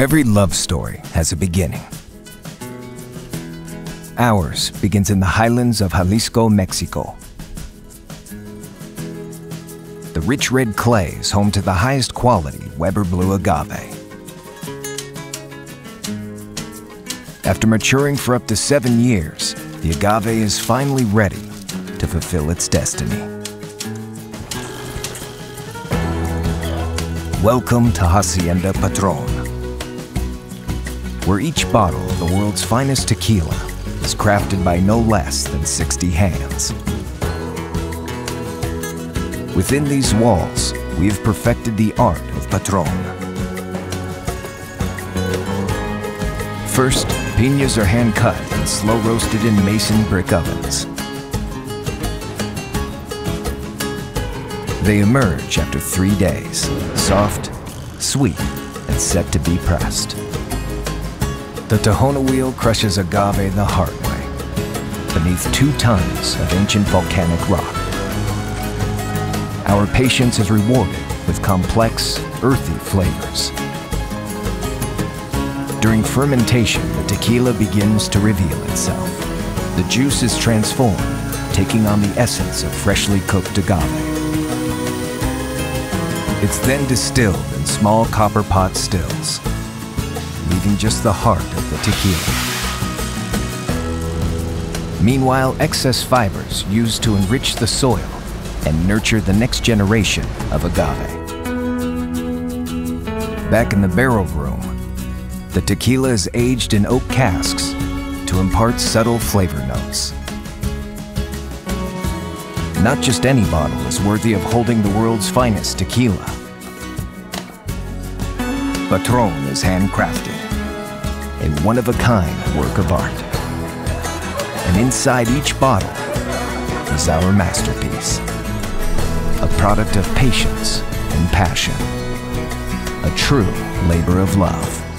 Every love story has a beginning. Ours begins in the highlands of Jalisco, Mexico. The rich red clay is home to the highest quality Weber Blue agave. After maturing for up to seven years, the agave is finally ready to fulfill its destiny. Welcome to Hacienda Patron, where each bottle of the world's finest tequila is crafted by no less than 60 hands. Within these walls, we have perfected the art of Patron. First, piñas are hand cut and slow roasted in mason brick ovens. They emerge after three days, soft, sweet, and set to be pressed. The Tahona wheel crushes agave the hard way, beneath two tons of ancient volcanic rock. Our patience is rewarded with complex, earthy flavors. During fermentation, the tequila begins to reveal itself. The juice is transformed, taking on the essence of freshly cooked agave. It's then distilled in small copper pot stills, leaving just the heart of the tequila. Meanwhile, excess fibers used to enrich the soil and nurture the next generation of agave. Back in the barrel room, the tequila is aged in oak casks to impart subtle flavor notes. Not just any bottle is worthy of holding the world's finest tequila. Patron is handcrafted, a one-of-a-kind work of art. And inside each bottle is our masterpiece, a product of patience and passion, a true labor of love.